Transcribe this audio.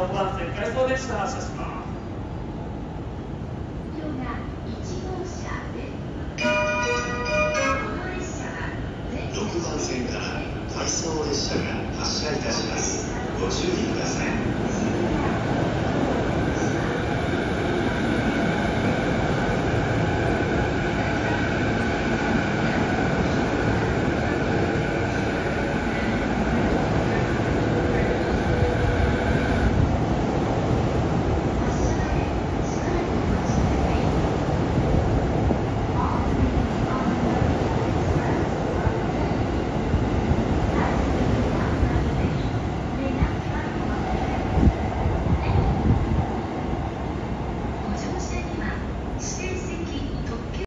6番線回送列車発車します。6番線から回送列車が発車いたします。ご注意ください。